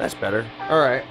That's better. All right.